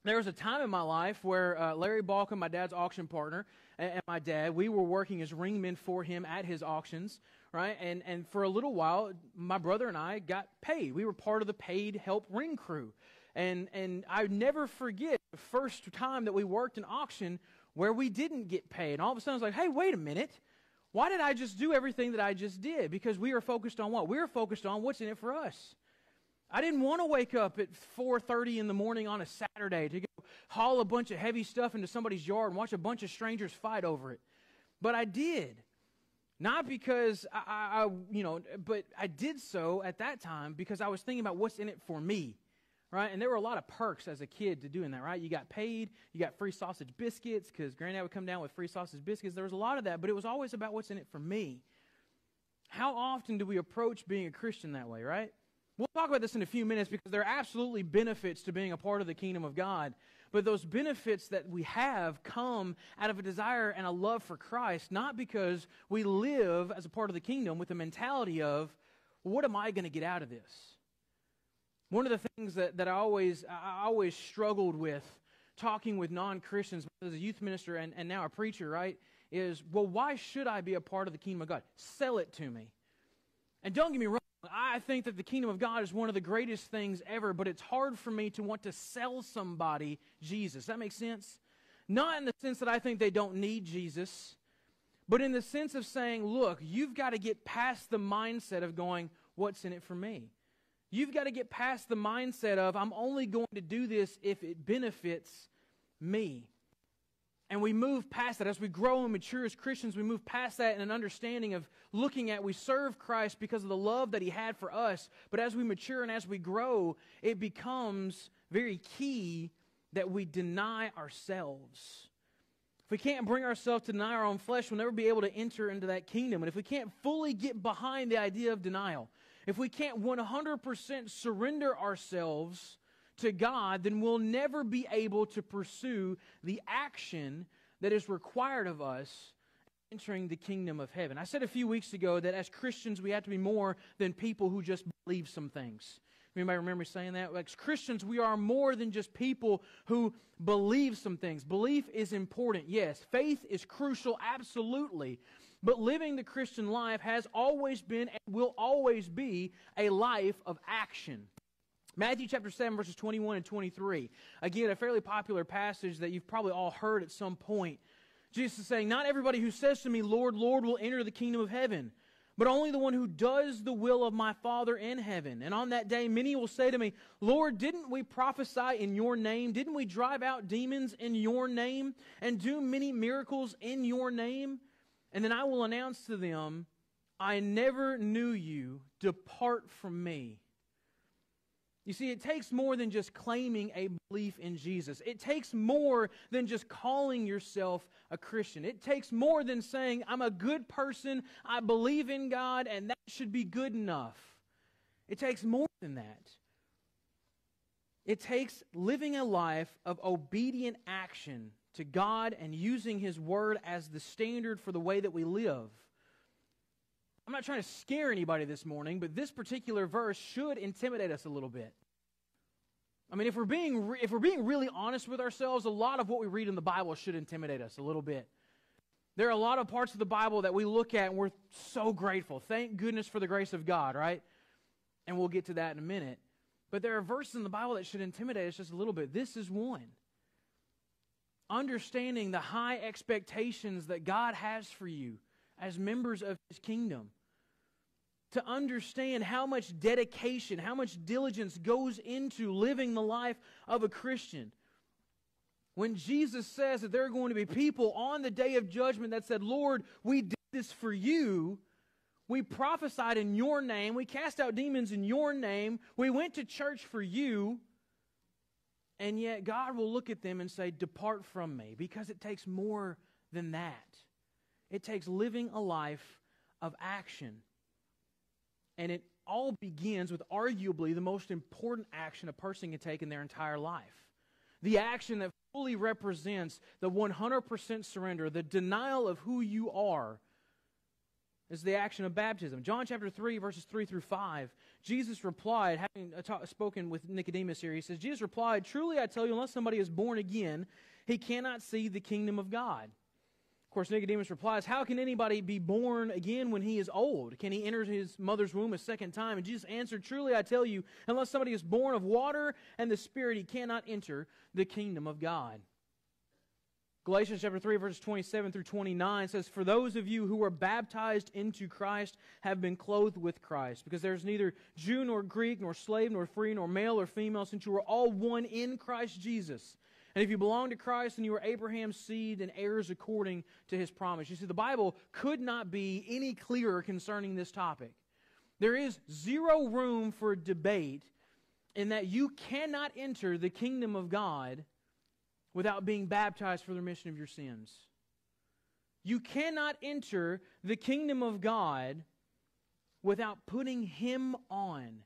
There was a time in my life where uh, Larry Balkin, my dad's auction partner, and, and, my dad, we were working as ringmen for him at his auctions, right? And, and for a little while, my brother and I got paid. We were part of the paid help ring crew. And, and I never forget the first time that we worked an auction where we didn't get paid. And all of a sudden, I was like, hey, wait a minute. Why did I just do everything that I just did? Because we were focused on what? We were focused on what's in it for us. I didn't want to wake up at 4:30 in the morning on a Saturday to go haul a bunch of heavy stuff into somebody's yard and watch a bunch of strangers fight over it. But I did. Not because I, I, you know, but I did so at that time because I was thinking about what's in it for me, right? And there were a lot of perks as a kid to doing that, right? You got paid, you got free sausage biscuits because Granddad would come down with free sausage biscuits. There was a lot of that, but it was always about what's in it for me. How often do we approach being a Christian that way, right? We'll talk about this in a few minutes because there are absolutely benefits to being a part of the kingdom of God. But those benefits that we have come out of a desire and a love for Christ, not because we live as a part of the kingdom with the mentality of, what am I going to get out of this? One of the things that, that I, always, I always struggled with talking with non Christians as a youth minister and, and now a preacher, right, is, well, why should I be a part of the kingdom of God? Sell it to me. And don't get me wrong, I think that the kingdom of God is one of the greatest things ever, but it's hard for me to want to sell somebody Jesus. That makes sense? Not in the sense that I think they don't need Jesus, but in the sense of saying, look, you've got to get past the mindset of going, what's in it for me? You've got to get past the mindset of, I'm only going to do this if it benefits me. And we move past that. As we grow and mature as Christians, we move past that in an understanding of looking at we serve Christ because of the love that He had for us. But as we mature and as we grow, it becomes very key that we deny ourselves. If we can't bring ourselves to deny our own flesh, we'll never be able to enter into that kingdom. And if we can't fully get behind the idea of denial, if we can't 100% surrender ourselves, to God, then we'll never be able to pursue the action that is required of us entering the kingdom of heaven. I said a few weeks ago that as Christians, we have to be more than people who just believe some things. Anybody remember saying that? As Christians, we are more than just people who believe some things. Belief is important, yes. Faith is crucial, absolutely. But living the Christian life has always been and will always be a life of action. Matthew chapter 7, verses 21 and 23. Again, a fairly popular passage that you've probably all heard at some point. Jesus is saying, Not everybody who says to me, Lord, Lord, will enter the kingdom of heaven, but only the one who does the will of my Father in heaven. And on that day, many will say to me, Lord, didn't we prophesy in your name? Didn't we drive out demons in your name and do many miracles in your name? And then I will announce to them, I never knew you. Depart from me you see, it takes more than just claiming a belief in Jesus. It takes more than just calling yourself a Christian. It takes more than saying, I'm a good person, I believe in God, and that should be good enough. It takes more than that. It takes living a life of obedient action to God and using His Word as the standard for the way that we live. I'm not trying to scare anybody this morning, but this particular verse should intimidate us a little bit. I mean, if we're being re- if we're being really honest with ourselves, a lot of what we read in the Bible should intimidate us a little bit. There are a lot of parts of the Bible that we look at and we're so grateful. Thank goodness for the grace of God, right? And we'll get to that in a minute. But there are verses in the Bible that should intimidate us just a little bit. This is one. Understanding the high expectations that God has for you as members of His kingdom to understand how much dedication, how much diligence goes into living the life of a Christian. When Jesus says that there are going to be people on the day of judgment that said, Lord, we did this for you. We prophesied in your name. We cast out demons in your name. We went to church for you. And yet God will look at them and say, Depart from me, because it takes more than that. It takes living a life of action and it all begins with arguably the most important action a person can take in their entire life. The action that fully represents the 100% surrender, the denial of who you are, is the action of baptism. John chapter 3, verses 3 through 5, Jesus replied, having spoken with Nicodemus here, he says, Jesus replied, Truly I tell you, unless somebody is born again, he cannot see the kingdom of God. Of course, Nicodemus replies, How can anybody be born again when he is old? Can he enter his mother's womb a second time? And Jesus answered, Truly I tell you, unless somebody is born of water and the Spirit, he cannot enter the kingdom of God. Galatians chapter 3, verses 27 through 29 says, For those of you who were baptized into Christ have been clothed with Christ, because there is neither Jew nor Greek, nor slave nor free, nor male or female, since you are all one in Christ Jesus. And if you belong to Christ, then you are Abraham's seed and heirs according to his promise. You see, the Bible could not be any clearer concerning this topic. There is zero room for debate in that you cannot enter the kingdom of God without being baptized for the remission of your sins. You cannot enter the kingdom of God without putting Him on,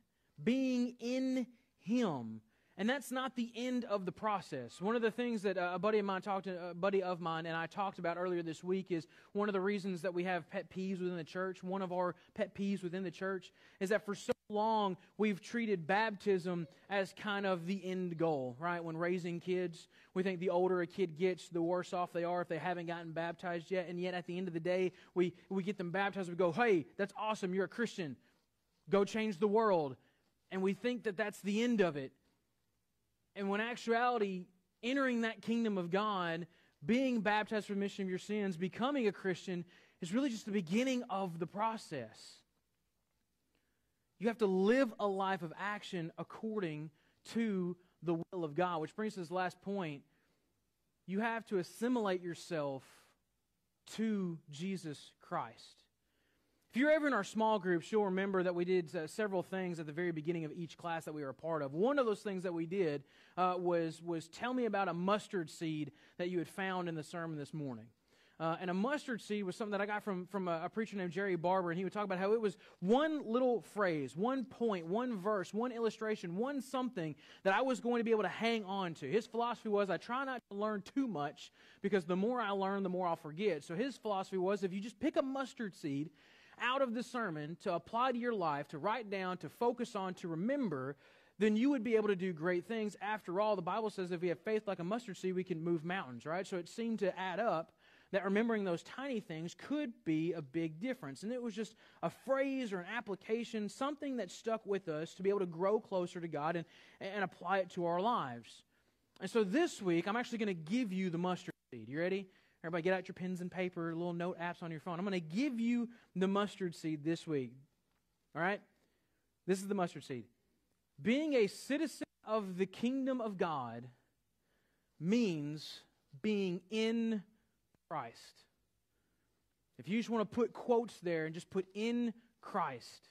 being in Him, and that's not the end of the process. One of the things that uh, a buddy of mine talked a buddy of mine and I talked about earlier this week is one of the reasons that we have pet peeves within the church. One of our pet peeves within the church is that for so long we've treated baptism as kind of the end goal, right? When raising kids, we think the older a kid gets, the worse off they are if they haven't gotten baptized yet. And yet at the end of the day, we, we get them baptized. We go, hey, that's awesome. You're a Christian. Go change the world. And we think that that's the end of it. And when actuality, entering that kingdom of God, being baptized for remission of your sins, becoming a Christian, is really just the beginning of the process. You have to live a life of action according to the will of God, which brings us to this last point. You have to assimilate yourself to Jesus Christ. If you're ever in our small groups, you'll remember that we did uh, several things at the very beginning of each class that we were a part of. One of those things that we did uh, was, was tell me about a mustard seed that you had found in the sermon this morning. Uh, and a mustard seed was something that I got from, from a, a, preacher named Jerry Barber, and he would talk about how it was one little phrase, one point, one verse, one illustration, one something that I was going to be able to hang on to. His philosophy was I try not to learn too much because the more I learn, the more I'll forget. So his philosophy was if you just pick a mustard seed out of the sermon to apply to your life, to write down, to focus on, to remember, then you would be able to do great things. After all, the Bible says if we have faith like a mustard seed, we can move mountains, right? So it seemed to add up that remembering those tiny things could be a big difference. And it was just a phrase or an application, something that stuck with us to be able to grow closer to God and, and apply it to our lives. And so this week, I'm actually going to give you the mustard seed. You ready? Everybody get out your pens and paper, little note apps on your phone. I'm going to give you the mustard seed this week. All right? This is the mustard seed. Being a citizen of the kingdom of God means being in Christ. If you just want to put quotes there and just put in Christ,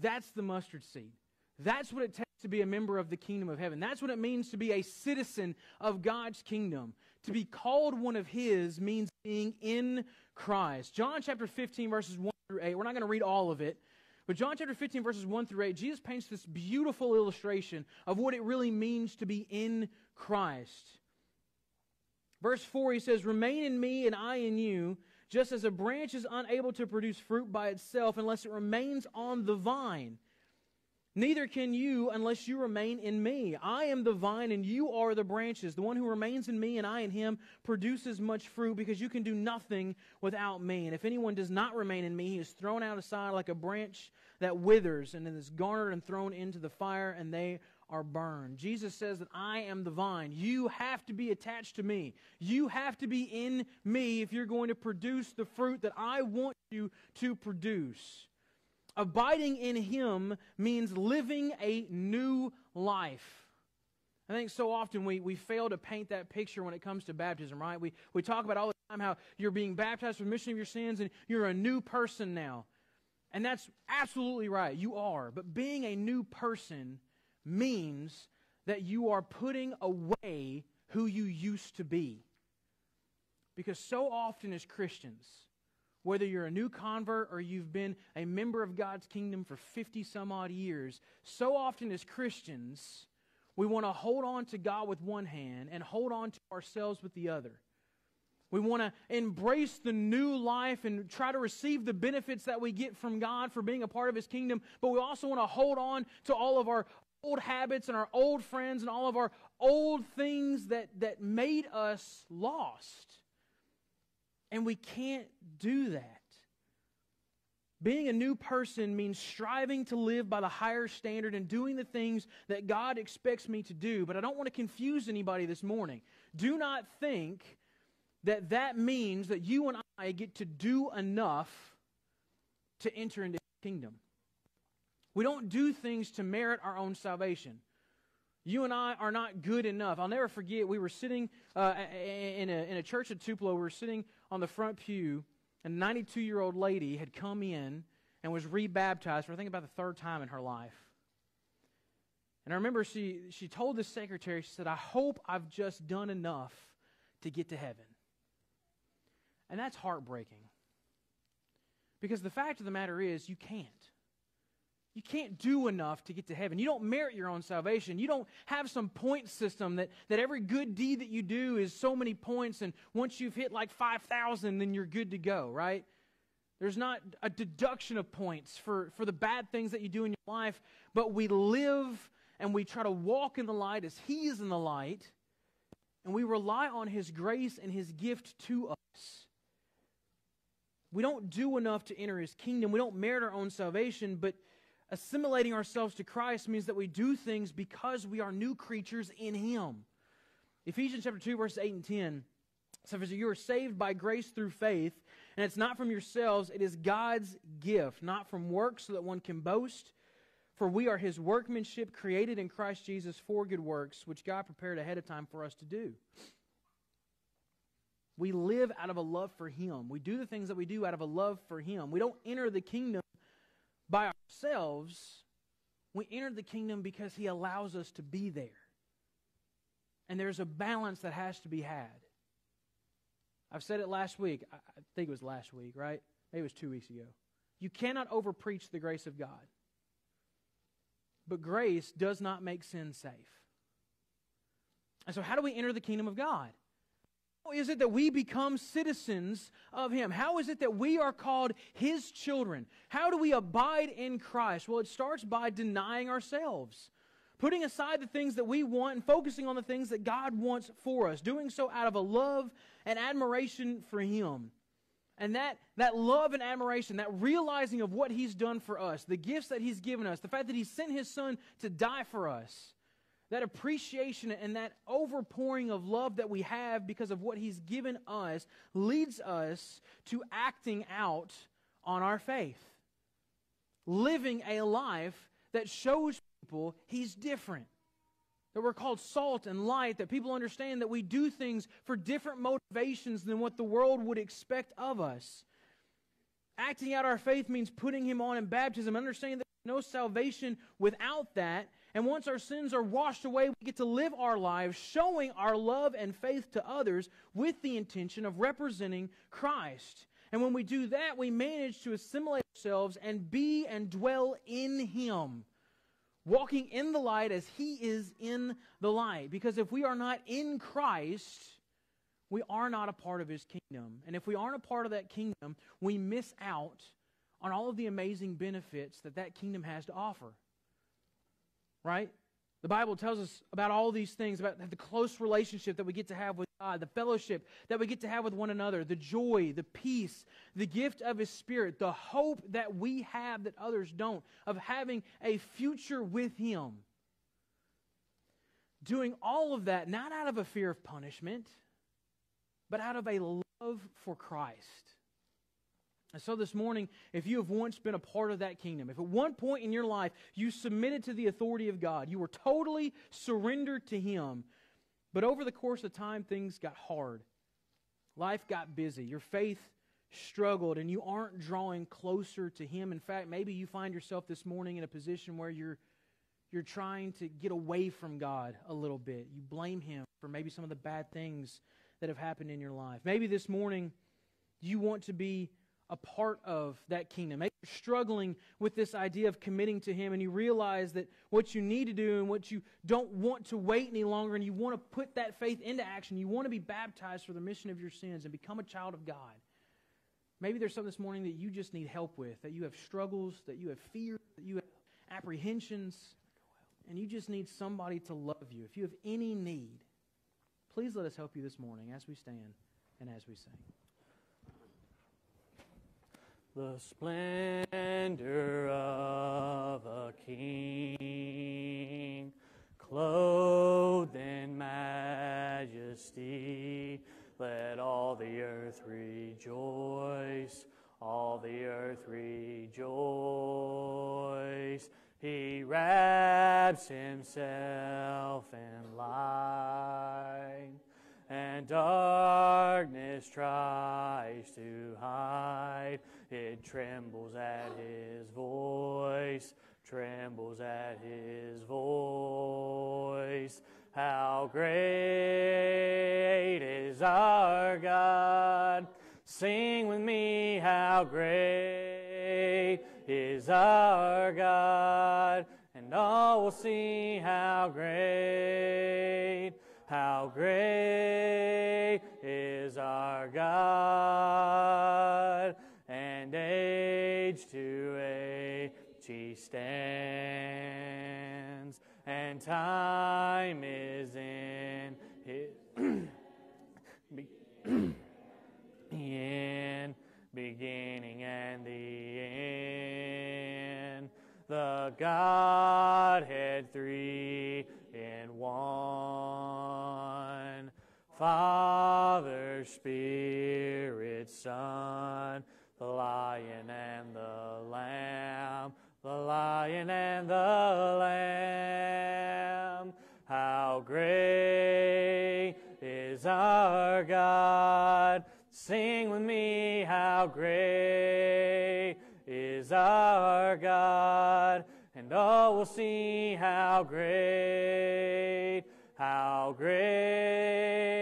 that's the mustard seed. That's what it takes to be a member of the kingdom of heaven. That's what it means to be a citizen of God's kingdom. To be called one of His means being in Christ. John chapter 15, verses 1 through 8. We're not going to read all of it. But John chapter 15, verses 1 through 8, Jesus paints this beautiful illustration of what it really means to be in Christ. Verse 4, he says, Remain in me and I in you, just as a branch is unable to produce fruit by itself unless it remains on the vine. Neither can you unless you remain in me. I am the vine and you are the branches. The one who remains in me and I in him produces much fruit because you can do nothing without me. And if anyone does not remain in me, he is thrown out aside like a branch that withers and is garnered and thrown into the fire and they are burned. Jesus says that I am the vine. You have to be attached to me. You have to be in me if you're going to produce the fruit that I want you to produce. Abiding in Him means living a new life. I think so often we, we fail to paint that picture when it comes to baptism, right? We, we talk about all the time how you're being baptized for remission of your sins and you're a new person now. And that's absolutely right. You are. But being a new person means that you are putting away who you used to be. Because so often as Christians, whether you're a new convert or you've been a member of God's kingdom for 50 some odd years, so often as Christians, we want to hold on to God with one hand and hold on to ourselves with the other. We want to embrace the new life and try to receive the benefits that we get from God for being a part of His kingdom, but we also want to hold on to all of our old habits and our old friends and all of our old things that, that made us lost. And we can't do that. Being a new person means striving to live by the higher standard and doing the things that God expects me to do. But I don't want to confuse anybody this morning. Do not think that that means that you and I get to do enough to enter into the kingdom. We don't do things to merit our own salvation. You and I are not good enough. I'll never forget, we were sitting uh, in, a, in a church at Tupelo. We were sitting on the front pew, a 92 year old lady had come in and was rebaptized for I think about the third time in her life. And I remember she, she told the secretary, she said, I hope I've just done enough to get to heaven. And that's heartbreaking. Because the fact of the matter is, you can't. You can't do enough to get to heaven. You don't merit your own salvation. You don't have some point system that, that every good deed that you do is so many points, and once you've hit like 5,000, then you're good to go, right? There's not a deduction of points for, for the bad things that you do in your life, but we live and we try to walk in the light as He is in the light, and we rely on His grace and His gift to us. We don't do enough to enter His kingdom. We don't merit our own salvation, but assimilating ourselves to Christ means that we do things because we are new creatures in Him. Ephesians chapter 2, verses 8 and 10 says, You are saved by grace through faith, and it's not from yourselves, it is God's gift, not from works so that one can boast. For we are His workmanship, created in Christ Jesus for good works, which God prepared ahead of time for us to do. We live out of a love for Him. We do the things that we do out of a love for Him. We don't enter the kingdom by ourselves, we enter the kingdom because He allows us to be there. And there's a balance that has to be had. I've said it last week. I think it was last week, right? Maybe it was two weeks ago. You cannot overpreach the grace of God. But grace does not make sin safe. And so, how do we enter the kingdom of God? How is it that we become citizens of Him? How is it that we are called His children? How do we abide in Christ? Well, it starts by denying ourselves, putting aside the things that we want and focusing on the things that God wants for us, doing so out of a love and admiration for Him. And that, that love and admiration, that realizing of what He's done for us, the gifts that He's given us, the fact that He sent His Son to die for us, that appreciation and that overpouring of love that we have because of what He's given us leads us to acting out on our faith. Living a life that shows people He's different. That we're called salt and light, that people understand that we do things for different motivations than what the world would expect of us. Acting out our faith means putting Him on in baptism, understanding that there's no salvation without that, and once our sins are washed away, we get to live our lives showing our love and faith to others with the intention of representing Christ. And when we do that, we manage to assimilate ourselves and be and dwell in Him, walking in the light as He is in the light. Because if we are not in Christ, we are not a part of His kingdom. And if we aren't a part of that kingdom, we miss out on all of the amazing benefits that that kingdom has to offer. Right? The Bible tells us about all these things, about the close relationship that we get to have with God, the fellowship that we get to have with one another, the joy, the peace, the gift of His Spirit, the hope that we have that others don't, of having a future with Him. Doing all of that not out of a fear of punishment, but out of a love for Christ. And so this morning, if you have once been a part of that kingdom, if at one point in your life you submitted to the authority of God, you were totally surrendered to Him, but over the course of time things got hard, life got busy, your faith struggled, and you aren't drawing closer to Him. In fact, maybe you find yourself this morning in a position where you're you're trying to get away from God a little bit. You blame Him for maybe some of the bad things that have happened in your life. Maybe this morning you want to be a part of that kingdom. Maybe you're struggling with this idea of committing to Him, and you realize that what you need to do and what you don't want to wait any longer, and you want to put that faith into action. You want to be baptized for the remission of your sins and become a child of God. Maybe there's something this morning that you just need help with, that you have struggles, that you have fears, that you have apprehensions, and you just need somebody to love you. If you have any need, please let us help you this morning as we stand and as we sing. The splendor of a king, clothed in majesty, let all the earth rejoice, all the earth rejoice. He wraps himself in light and darkness tries to hide. It trembles at his voice, trembles at his voice. How great is our God! Sing with me, how great is our God! And all will see how great how great is our God, and age to age he stands, and time is in his in beginning and the end. The Godhead three Father, Spirit, Son, the lion and the lamb, the lion and the lamb. How great is our God! Sing with me, how great is our God! and all will see how great, how great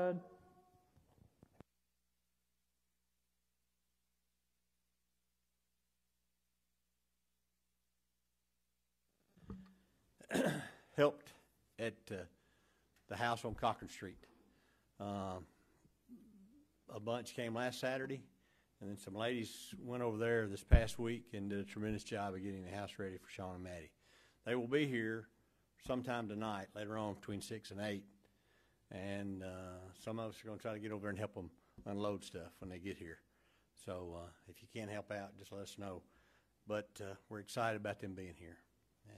At uh, the house on Cochran Street. Um, a bunch came last Saturday, and then some ladies went over there this past week and did a tremendous job of getting the house ready for Sean and Maddie. They will be here sometime tonight, later on between six and eight, and uh, some of us are going to try to get over there and help them unload stuff when they get here. So uh, if you can't help out, just let us know. But uh, we're excited about them being here,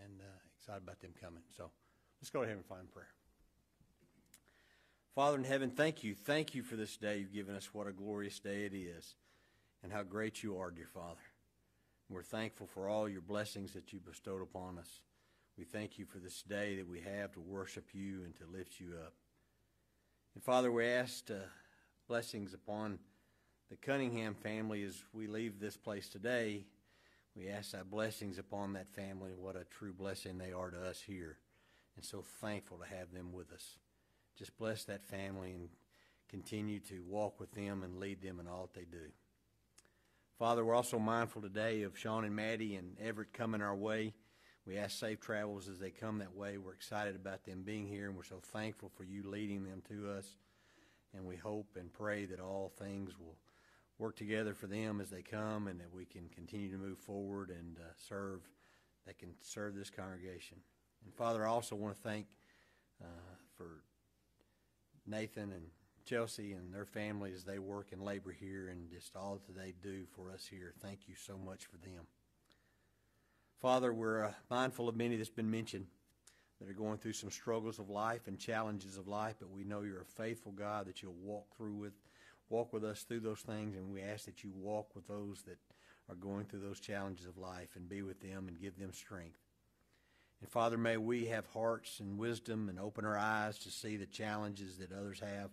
and uh, excited about them coming. So let's go ahead and find prayer. Father in heaven, thank you. Thank you for this day you've given us. What a glorious day it is, and how great you are, dear Father. We're thankful for all your blessings that you bestowed upon us. We thank you for this day that we have to worship you and to lift you up. And Father, we ask uh, blessings upon the Cunningham family as we leave this place today. We ask thy blessings upon that family. What a true blessing they are to us here. And so thankful to have them with us. Just bless that family and continue to walk with them and lead them in all that they do. Father, we're also mindful today of Sean and Maddie and Everett coming our way. We ask safe travels as they come that way. We're excited about them being here, and we're so thankful for you leading them to us. And we hope and pray that all things will work together for them as they come and that we can continue to move forward and uh, serve, that can serve this congregation. And Father, I also want to thank uh, for Nathan and Chelsea and their families they work and labor here and just all that they do for us here. Thank you so much for them. Father, we're uh, mindful of many that's been mentioned that are going through some struggles of life and challenges of life, but we know you're a faithful God that you'll walk through with, walk with us through those things, and we ask that you walk with those that are going through those challenges of life and be with them and give them strength. And Father, may we have hearts and wisdom and open our eyes to see the challenges that others have.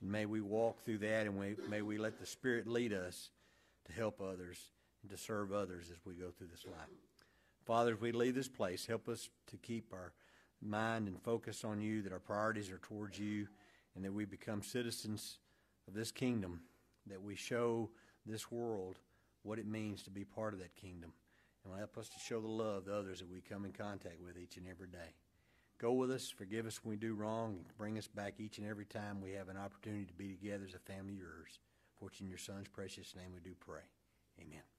And may we walk through that and we, may we let the Spirit lead us to help others and to serve others as we go through this life. Father, as we leave this place, help us to keep our mind and focus on you, that our priorities are towards you, and that we become citizens of this kingdom, that we show this world what it means to be part of that kingdom, and help us to show the love to others that we come in contact with each and every day. Go with us, forgive us when we do wrong, and bring us back each and every time we have an opportunity to be together as a family of yours. For it's in your Son's precious name we do pray. Amen.